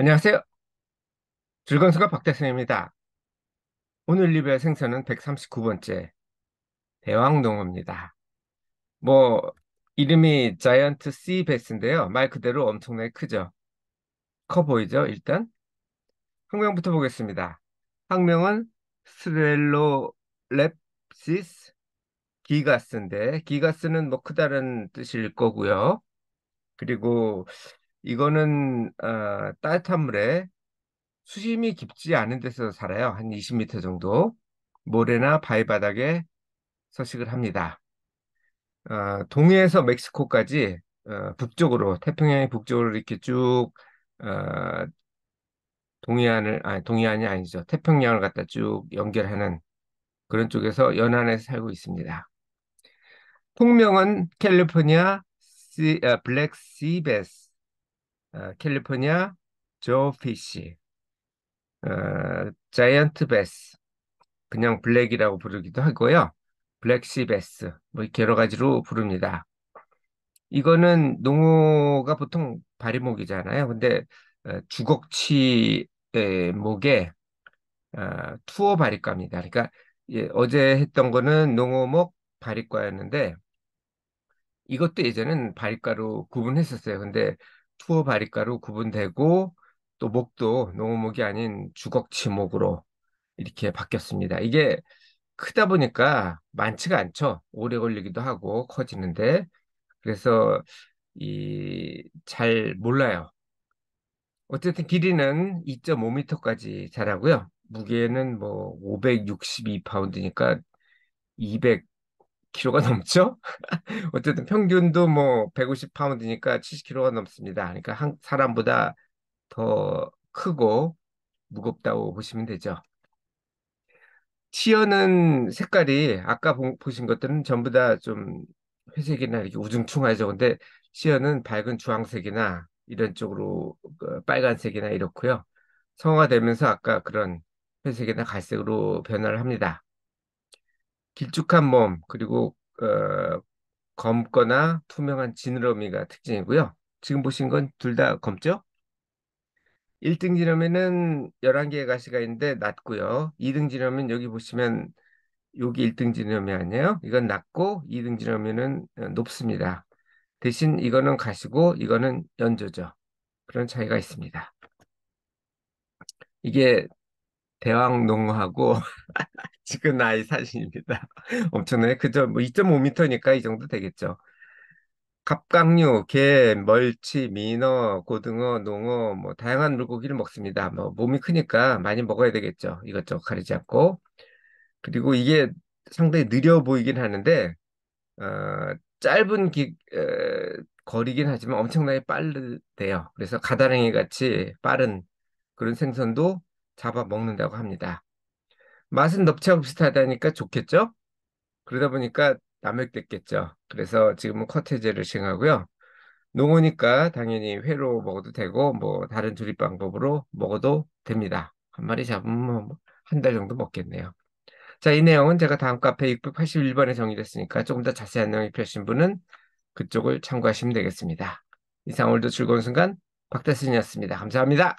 안녕하세요. 즐거운 수가 박대선입니다. 오늘 리뷰할 생선은 139번째 대왕농어입니다. 뭐 이름이 giant sea bass인데요. 말 그대로 엄청나게 크죠. 커 보이죠? 일단 학명부터 보겠습니다. 학명은 Stereolepis gigas인데 gigas는 뭐 크다는 뜻일 거고요. 그리고 이거는 어, 따뜻한 물에 수심이 깊지 않은 데서 살아요. 한 20m 정도. 모래나 바위 바닥에 서식을 합니다. 어, 동해에서 멕시코까지 어, 북쪽으로 태평양의 북쪽으로 이렇게 쭉 어, 동해안을 아니 동해안이 아니죠. 태평양을 갖다 쭉 연결하는 그런 쪽에서 연안에서 살고 있습니다. 통명은 California sea, 아, black sea bass, 아, California jewfish, 어, giant bass, 그냥 black이라고 부르기도 하고요. black sea bass, 뭐 이렇게 여러 가지로 부릅니다. 이거는 농어가 보통 바리목이잖아요. 근데 어, 주걱치의 목에 어, 투어바리과입니다. 그러니까 예, 어제 했던 거는 농어목 바리과였는데 이것도 예전엔 바리과로 구분했었어요. 근데 투어 바리과로 구분되고 또 목도 농어목이 아닌 주걱치목으로 이렇게 바뀌었습니다. 이게 크다 보니까 많지가 않죠. 오래 걸리기도 하고 커지는데 그래서 이 잘 몰라요. 어쨌든 길이는 2.5m까지 자라고요. 무게는 뭐 562파운드니까 200kg가 넘죠? 어쨌든 평균도 뭐 150파운드니까 70kg가 넘습니다. 그러니까 한 사람보다 더 크고 무겁다고 보시면 되죠. 치어는 색깔이 아까 보, 신 것들은 전부 다 좀 회색이나 이렇게 우중충하죠. 근데 치어는 밝은 주황색이나 이런 쪽으로 그 빨간색이나 이렇고요. 성화되면서 아까 그런 회색이나 갈색으로 변화를 합니다. 길쭉한 몸 그리고 어, 검거나 투명한 지느러미가 특징이고요. 지금 보신 건 둘 다 검죠? 1등 지점에는 11개의 가시가 있는데 낮고요. 2등 지점은 여기 보시면 여기 1등 지점이 아니에요. 이건 낮고 2등 지점에는 높습니다. 대신 이거는 가시고 이거는 연조죠. 그런 차이가 있습니다. 이게 대왕농어하고 지금 나이 사진입니다. 엄청나요. 그죠? 뭐 2.5m니까 이 정도 되겠죠. 갑각류, 게, 멀치, 민어, 고등어, 농어, 뭐 다양한 물고기를 먹습니다. 뭐 몸이 크니까 많이 먹어야 되겠죠. 이것저것 가리지 않고. 그리고 이게 상당히 느려 보이긴 하는데 어, 짧은 기, 어, 거리긴 하지만 엄청나게 빠르대요. 그래서 가다랭이 같이 빠른 그런 생선도 잡아 먹는다고 합니다. 맛은 넙치하고 비슷하다니까 좋겠죠? 그러다 보니까 남획됐겠죠. 그래서 지금은 커트제를 시행하고요. 농어니까 당연히 회로 먹어도 되고 뭐 다른 조립 방법으로 먹어도 됩니다. 한 마리 잡으면 뭐한달 정도 먹겠네요. 자, 이 내용은 제가 다음 카페 681번에 정리됐으니까 조금 더 자세한 내용이 필요하신 분은 그쪽을 참고하시면 되겠습니다. 이상 오늘도 즐거운 순간 박대순이었습니다. 감사합니다.